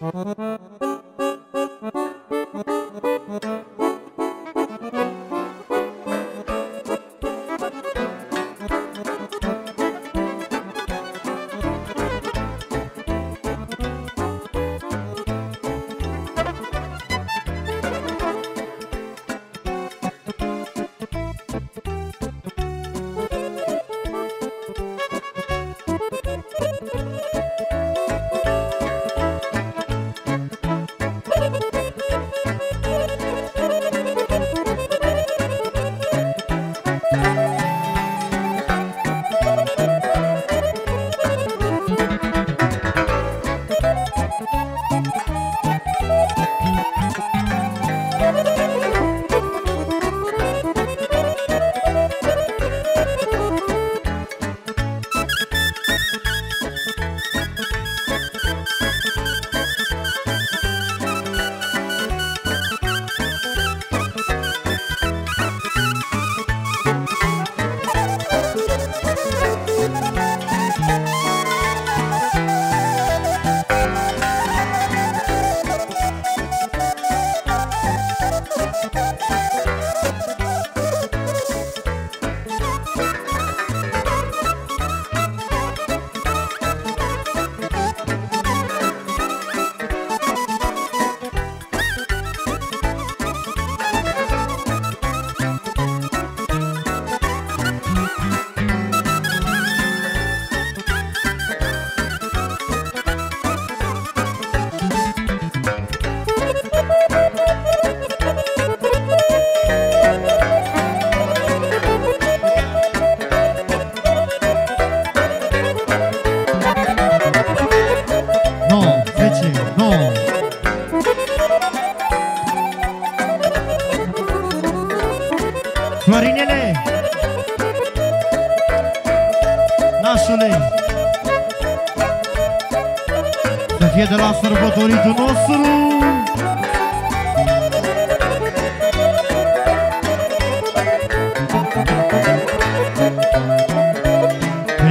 Uh-huh.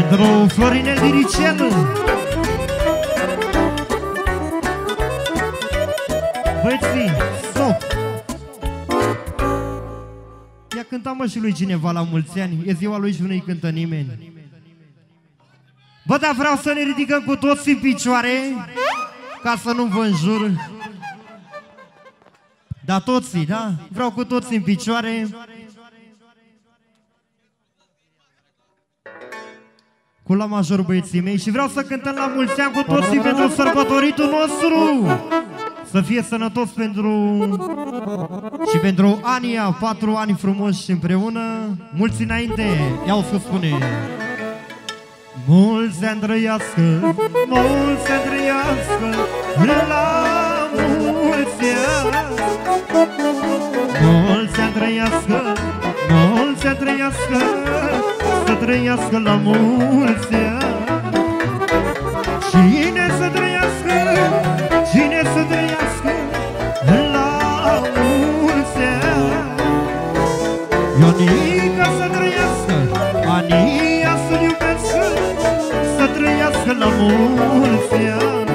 Pentru Florinel Diricel Băieții, stop! Ia cânta mă și lui cineva la mulți ani. E ziua lui și nu-i cântă nimeni. Bă, dar vreau să ne ridicăm cu toți în picioare Ca să nu vă înjur. Da, toții, da? Vreau cu toți în picioare Cu la major băieții mei Și vreau să cântăm la mulți ani cu toții pentru sărbătoritul nostru Să fie sănătos pentru și pentru Ania, patru ani frumoși împreună, mulți înainte, iau să spune. Mulți ani trăiască, mulți ani trăiască, la mulți ani. Mulți ani trăiască, mulți ani trăiască, să trăiască la mulți ani. Cine să trăiască, cine să trăiască, la mulți ani. Ionica să trăiască, Ania să iubească, să trăiască la mulți ani.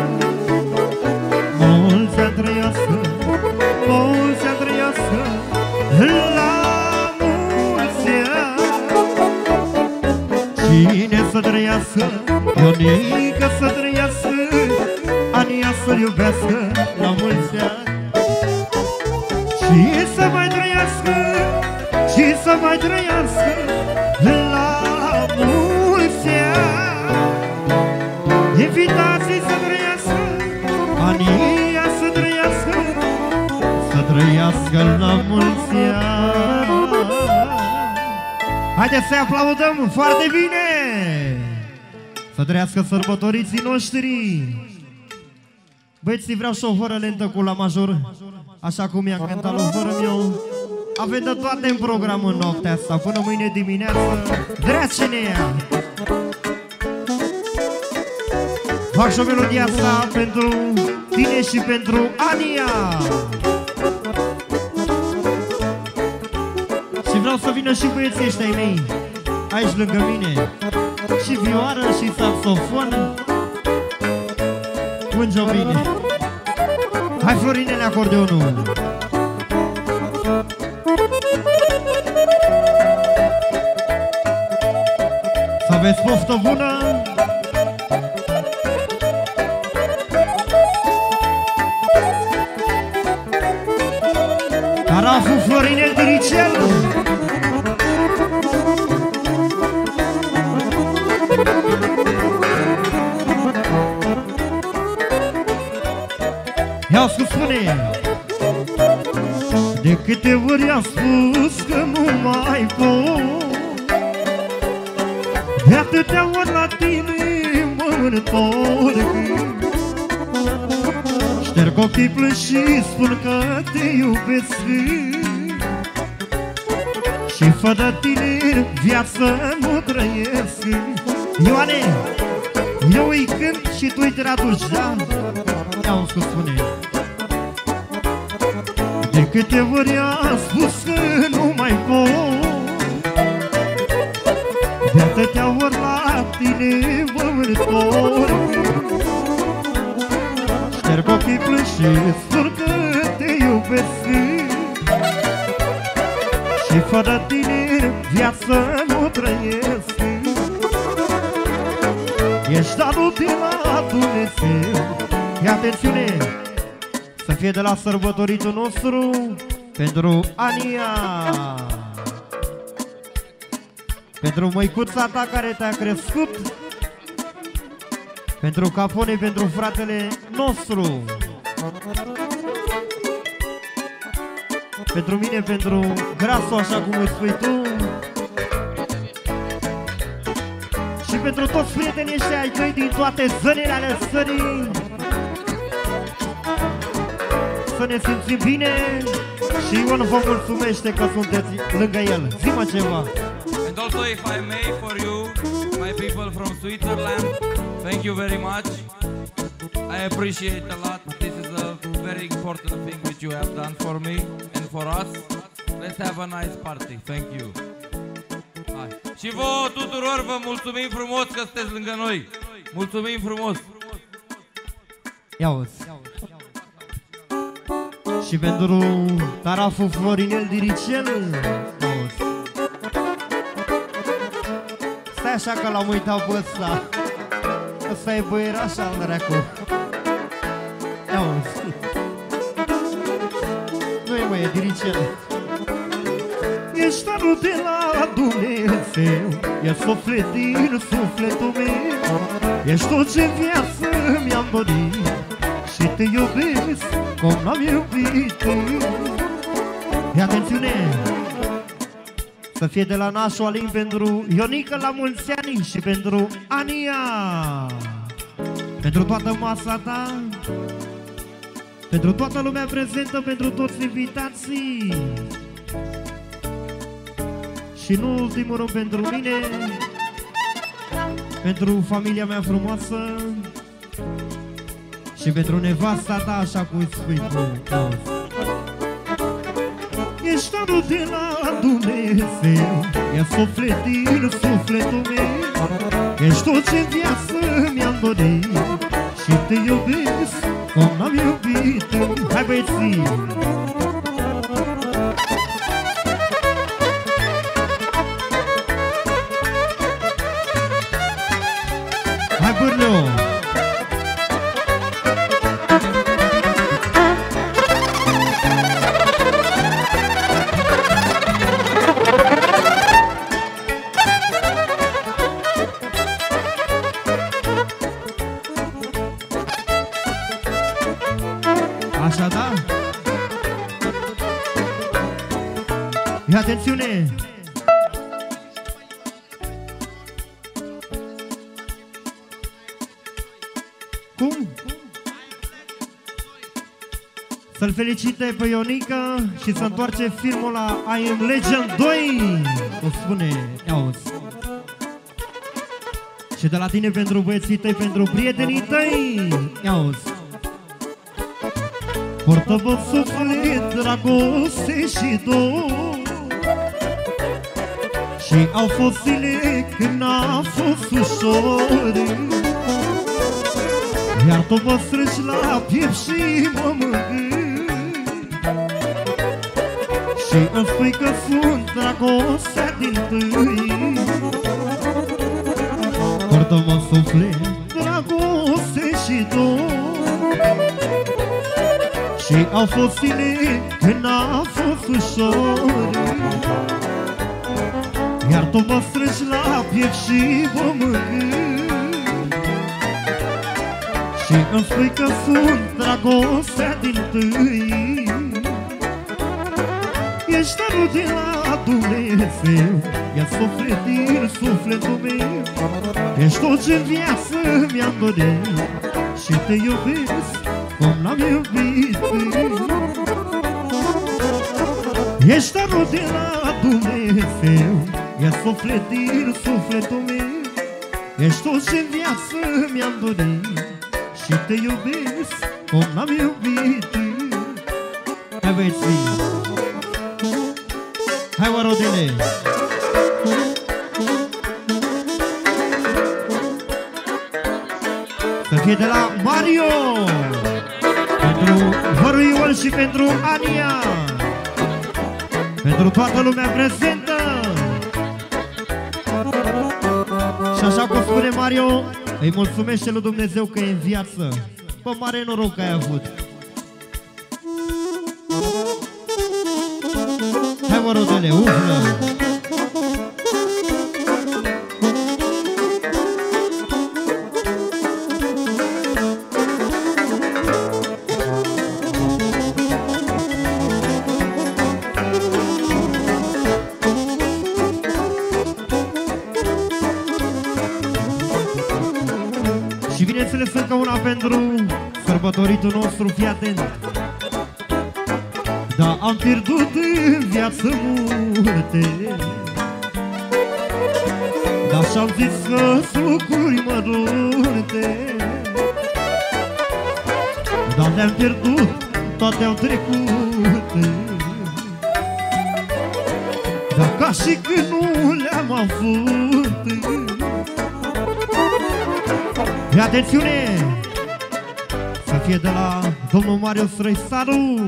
Trăiască, Ionica să trăiască, Ania să iubească la mulți ani. Și să mai trăiască, și să mai trăiască la mulți ani. Invitații să trăiască, Ania să trăiască, să trăiască la mulți ani. Haideți să-i aplaudăm foarte bine! Să trăiască sărbătoriții noștri! Băieții, vreau și o horă lentă cu la major, așa cum i-am cântat la horă meu. Avem de toate în program în noaptea asta, până mâine dimineață. Dracine ea! Fac și o melodie asta pentru tine și pentru Ania! Și vreau să vină și băieții ăștia ai mei, aici lângă mine. Și vioară și saxofon. Mânge bine. Hai Florinele acordeonul Să aveți poftă bună Carafu Florinel Diricel și spun că te iubesc. Și fără tine viață nu trăiesc. Ioane, eu îi cânt și tu îi traduci, da? Ia-o să spune. De câte ori am spus că nu mai pot De atâtea ori la tine mă întorc Șterg ochii plâns și spun că te iubesc. Și fără tine viață nu trăiesc. Ești darul de la Dumnezeu. Ia atențiune Să fie de la sărbătoritul nostru Pentru Ania. Pentru măicuța ta care te-a crescut Pentru Capone, pentru fratele nostru. Pentru mine, pentru Grasul, așa cum îi spui tu. Și pentru toți prietenii ăștia ai tăi din toate zănile ale țării. Să ne simțim bine Și Ion vă mulțumește că sunteți lângă el. Zi-mă ceva. And also if I may for you, my people from Switzerland, thank you very much. I appreciate a lot. This is a very important thing which you have done for me and for us. Let's have a nice party. Thank you. Hai. Și vouă tuturor vă mulțumim frumos că sunteți lângă noi. Mulțumim frumos. Ia uzi Și pentru taraful Florinel Diricel Ia uzi Stai așa că l-am uitat pe ăsta Ăsta e băieraș al dracu. Ia uzi Nu e mă, e Diricel Ești darul de la Dumnezeu E suflet din sufletul meu. Ești tot ce viață mi-am dorit Și te iubesc cum n-am iubit Ia atențiune Să fie de la nașul Alin pentru Ionica la mulți ani Și pentru Ania. Pentru toată masa ta. Pentru toată lumea prezentă Pentru toți invitații. Și nu ultimul rând pentru mine Pentru familia mea frumoasă Și pentru nevasta ta, așa cum îi spui tu Ești darul de la Dumnezeu E suflet din sufletul meu Ești tot ce viață mi-am dorit Și te iubesc cum n-am iubit Hai băieții! Felicite pe Ionica și să întoarce filmul la I Am Legend 2 O spune, ia uzi. Și de la tine pentru băieții tăi, pentru prietenii tăi Ia uzi. Portă-vă suflet, dragoste și dor Și au fost zile când n-a fost ușor Iar tu mă strângi la piept și mă mângâi Și îmi spui că sunt dragostea din tâi. Poartă-mă suflet, dragoste și dor. Și au fost zile când n-a fost ușor. Iar tu mă strângi la piept și mă mângâi Și îmi spui că sunt dragostea din tâi Ești darul de la Dumnezeu Ia suflet din sufletul meu Ești tot ce viață mi-am dorit Și te iubesc cum n-am iubit Ești darul de la Dumnezeu Ia suflet din sufletul meu Ești tot ce viață mi-am dorit Și te iubesc cum n-am iubit Hai băieți Hai oarodele Să fie de la Mario. Pentru Vărul Iol și pentru Ania. Pentru toată lumea prezentă. Și așa cum spune Mario Îi mulțumește lui Dumnezeu că e în viață. Bă, mare noroc că ai avut Hai mă rodele, umflă Și bineînțeles încă una pentru sărbătoritul nostru, fii atent. Da, am pierdut în viață multe. Dar și-am zis că lucruri mărunte Dar le-am pierdut, toate au trecut. Dar ca și când nu le-am avut. Și atențiune! Să fie de la domnul Marius Răisaru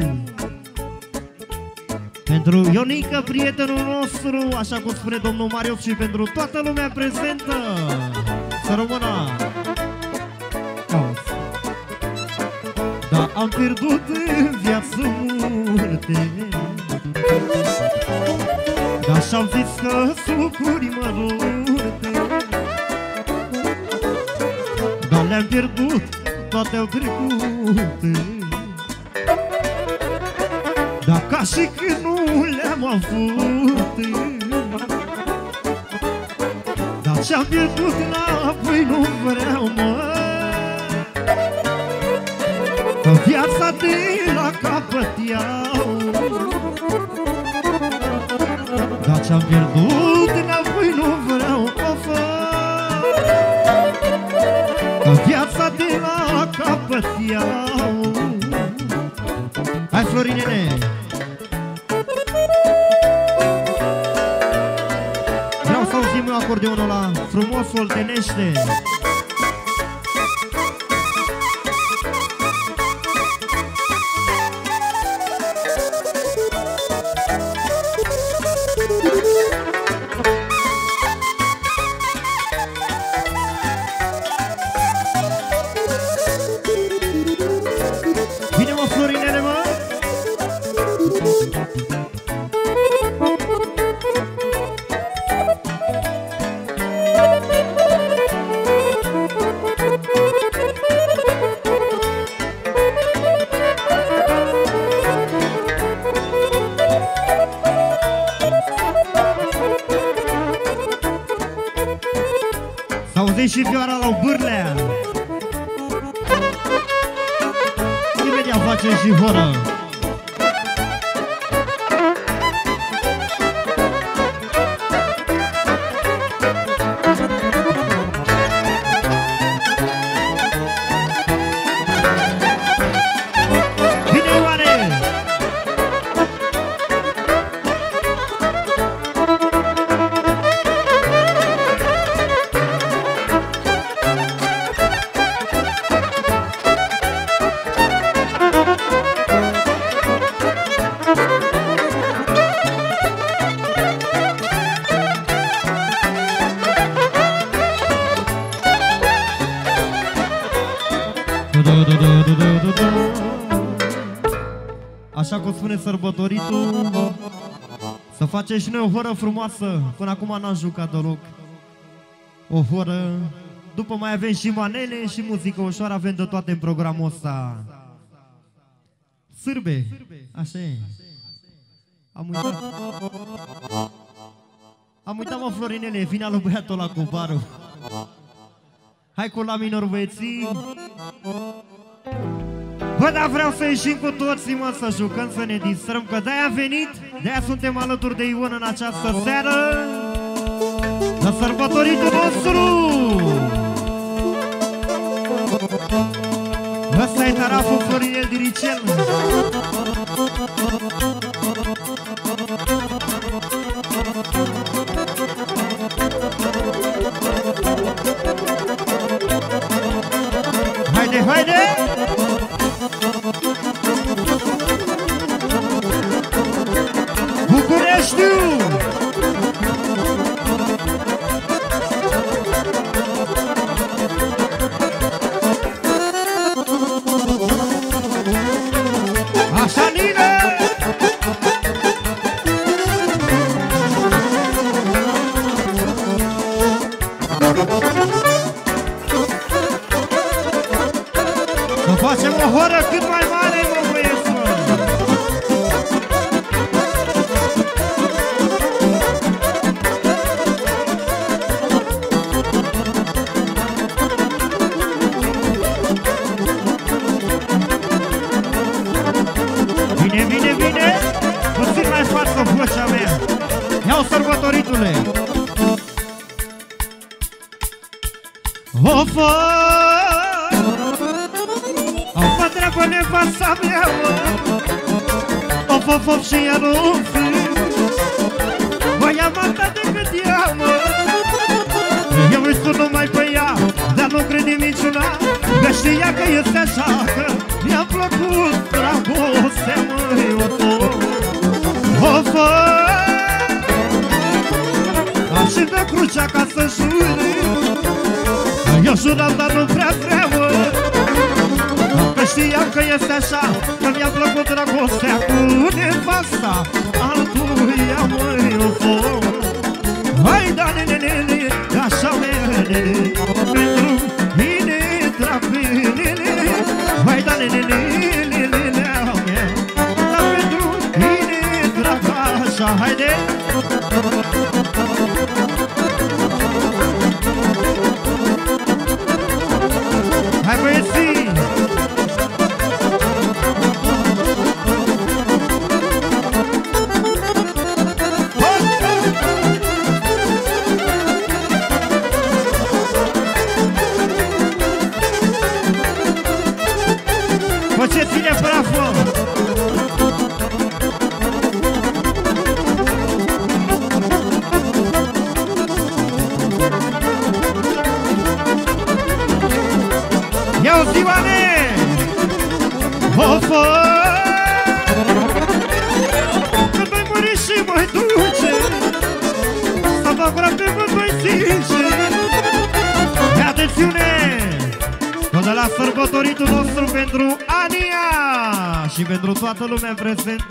Pentru Ionică, prietenul nostru Așa cum spune domnul Marius Și pentru toată lumea prezentă. Să rămână. Da, am pierdut în viață multe. Dar și-am zis că sucuri mărunte dar le-am pierdut, toate au trecut Dar ca și când nu le-am avut Dar ce-am pierdut înapoi nu vreau, mă. Că viața de la capăt iau. Dar ce-am pierdut înapoi nu vreau, o fă. Că viața de la capăt iau. Hai Florinene auzim acordeonul ăla frumos oltenește Să facem și noi o horă frumoasă. Până acum n-am jucat deloc. O horă. După mai avem și manele și muzică ușoară. Avem de toate în programul ăsta. Sârbe. Așa e. Am uitat. Am uitat mă Florinele Finalul băiatul ăla cu barul. Hai cu la minor băieții Bă, dar vreau să ieșim cu toții, mă, să jucăm, să ne distrăm Că de-aia am venit, de-aia suntem alături de Ion în această seară. La sărbătoritul nostru! Ăsta e taraful Florinel Diricel. Haide, haide! Bine, bine, bine! Puțin mai față vocea mea! Ia-o sărbătoritule! O fă! O fă treabă nevasta mea, mă! O fă, fă și ea nu fi Băi, am atât decât ea, mă! Eu îi sun numai pe ea Dar nu cred niciuna Că știa că este așa Că mi-a plăcut dragostea, măi, o fă O fă Am și de crucea ca să jure. Eu juram, dar nu prea treabă. Că știam că este așa Că mi-a plăcut dragostea cu nevasta Altuia, măi, o fă Hai, da, nene, nene, așa mele Pentru Hai, pentru toată lumea prezentă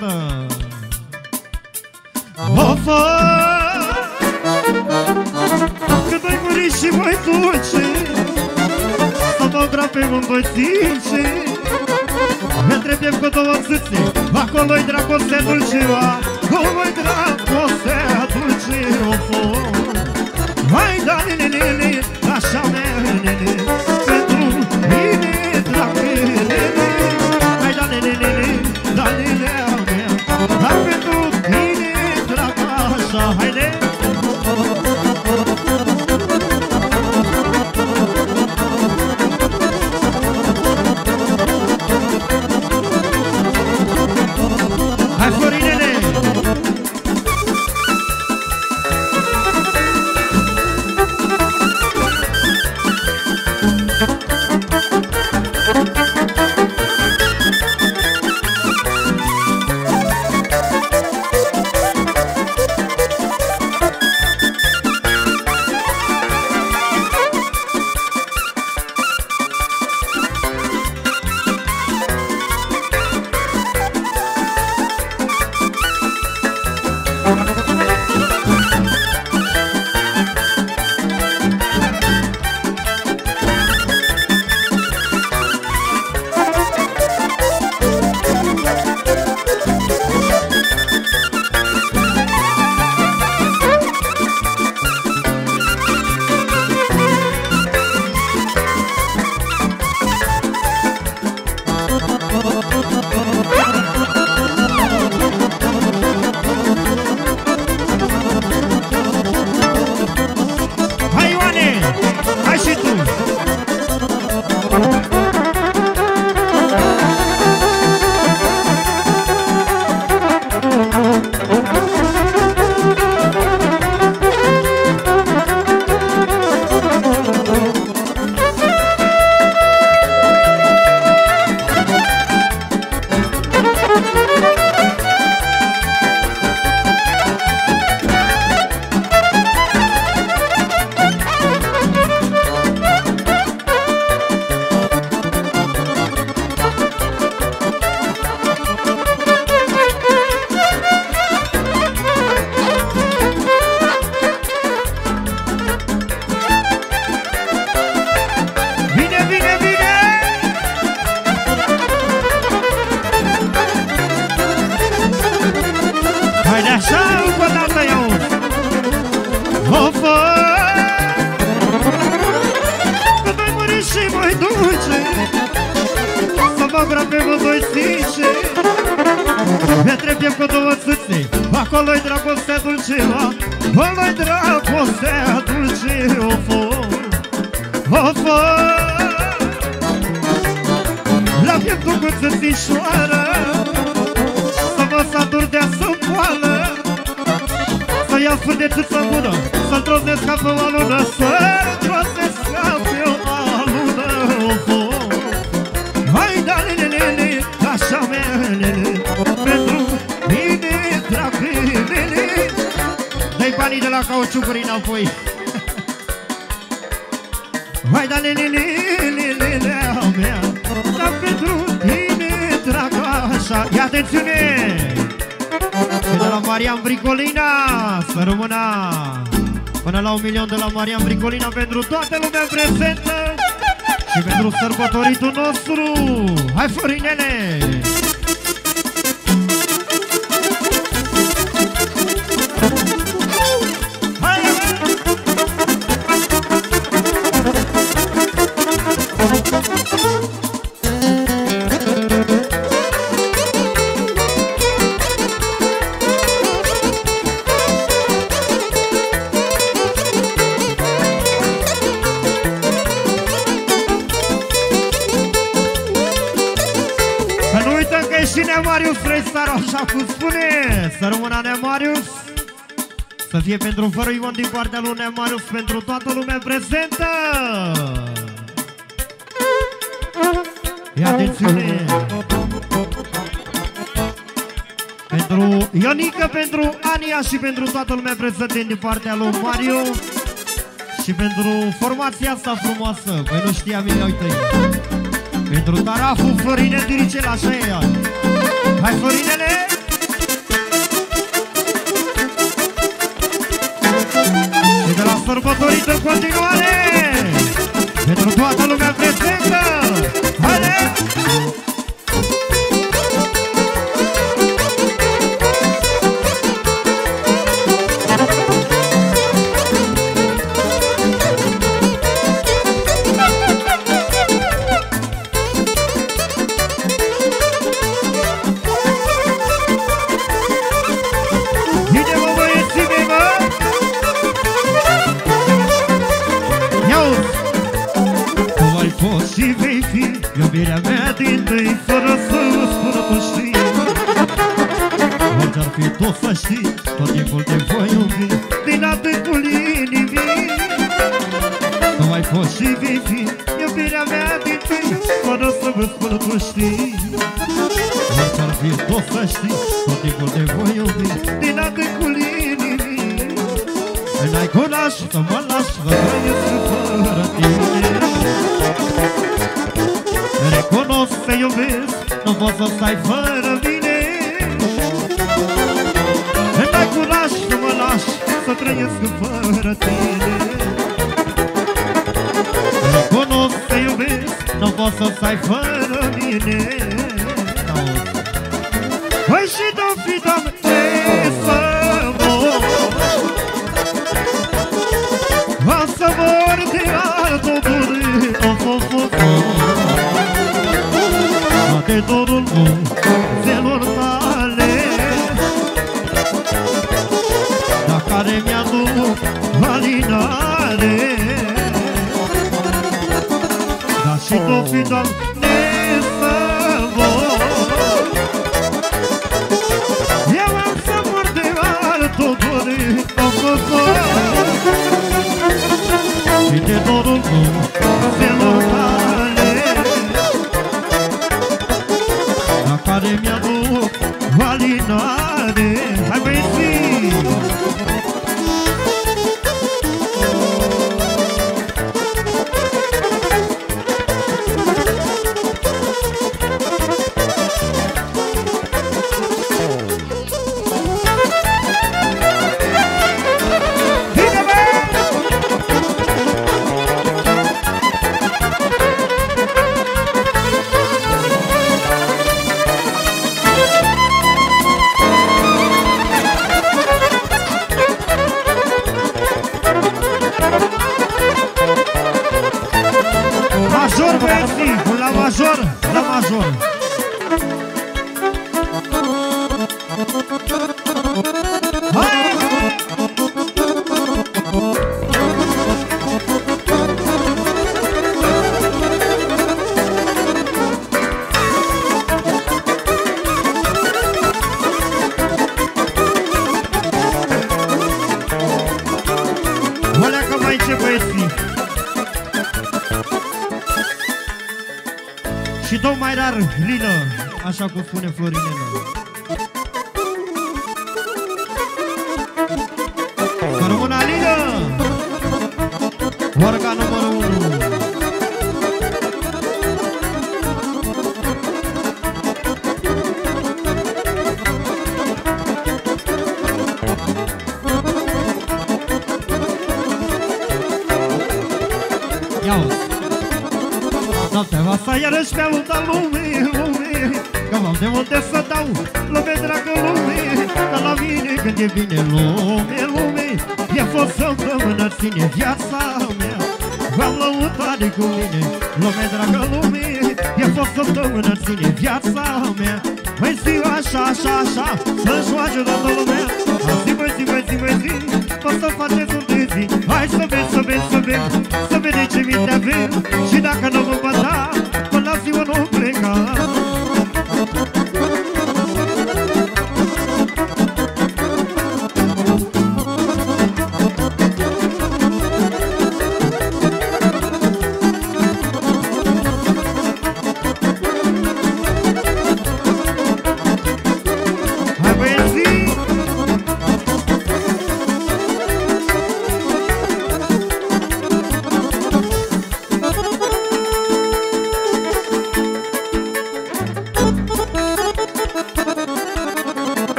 Ne trebuie cu două țâțe Acolo-i dragostea dulce Acolo-i dragostea dulce O fă! O fă! La pieptul cu țâțișoară Să mă satur de să poală Să iau fâr de țâță în gură Să-l trosnesc ca pe o alună Să-l banii de la cauciucuri înapoi Hai da lelelele, mea Dar pentru tine, dragașa Ia atențiune! Și de la Marian Bricolina Să rămână Până la un milion de la Marian Bricolina Pentru toată lumea prezentă Și pentru sărbătoritul nostru Hai Florinele! Să fie pentru fără Ion din partea lui Neamarius Pentru toată lumea prezentă Ia atențiune Pentru Ionica, pentru Ania și pentru toată lumea prezentă din partea lui Mario Și pentru formația asta frumoasă Păi nu știam eu, uite pentru taraful Florine Diricel, așa e ea. Hai Florinele! Sărbătorită în continuare. Pentru toată lumea Păi și tu fi, Doamne, să mor Am să mor de altă bune Of, of, of, Toate dorul buzelor tale. Dar care mi-aduc alinare Ca și tot fi, Alina. Așa cum spune Florinela Să rămână lină Orga numărul 1 Ia uzi Noaptea asta iarăși mi-a luptat lume, lume Că m-am de multe să dau. Lume, dragă lume Dar la mine când e bine lume, lume E fost săptămână ține viața mea. V-am lăutare cu mine, lume, dragă lume E fost săptămână ține viața mea. Măi zi așa, așa, așa Să joace toată lumea. Zi, băi, zi, băi, zi, băi, zi O să faceți un de zi Hai să vezi, să vezi, să vezi Să vedeți ce minte avem. Și dacă nu vom băta Până la ziua nu pleca Hai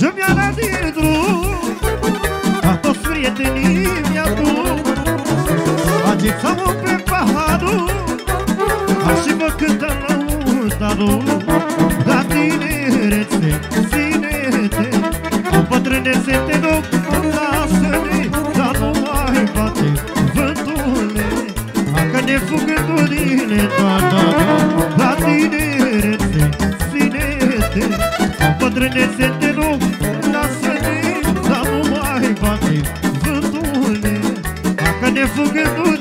La cărcium i-a din drum A toți prietenii mi-a bun Agiți am umplet paharul și vă cântă lăutarul La tinerețe, ține-te O bătrânețe te rog, lasă-ne Dar nu mai bate vântule. Dacă ne fug gândurile, da, da, da La tinerețe, ține-te O bătrânețe Dacă ne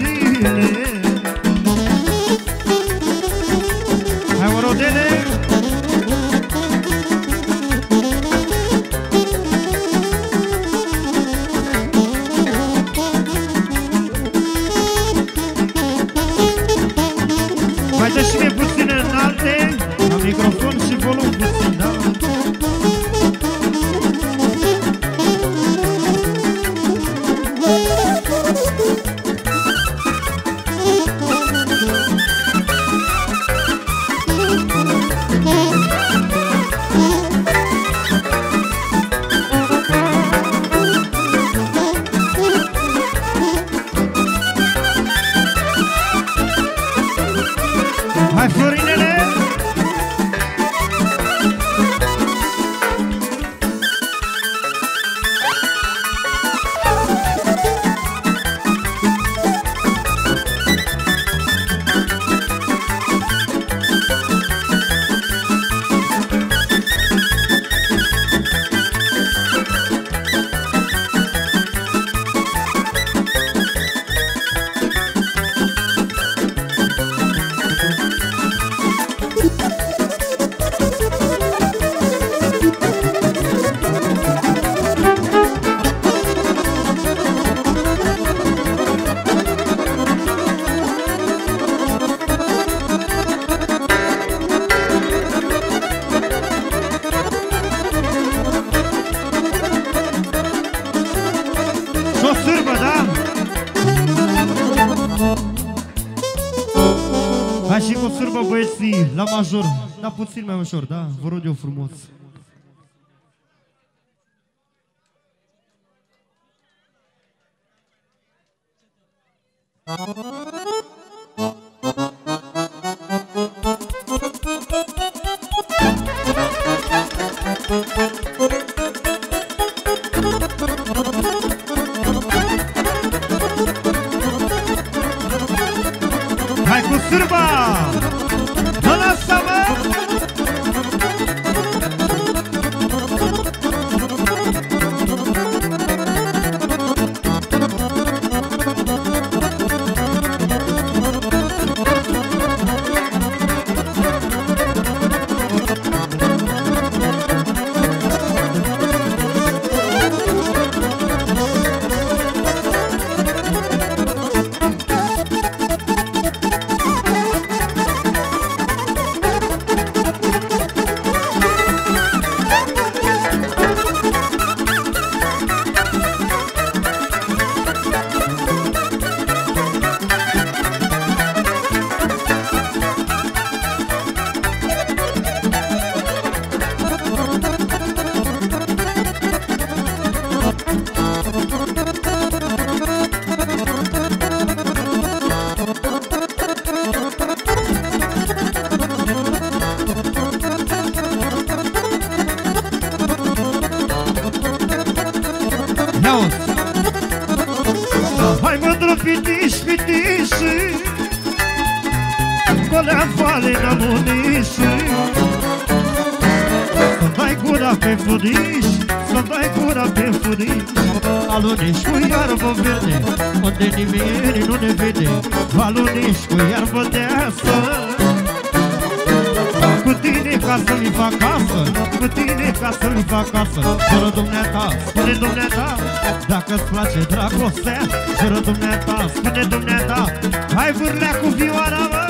puțin mai ușor, da? Vă rog eu frumos Hai ca să-mi fac casă Cu tine ca să-mi fac casă Jură dumneata, spune dumneata Dacă-ți place dragostea Jură dumneata, spune dumneata Hai vârlea cu vioara, mă!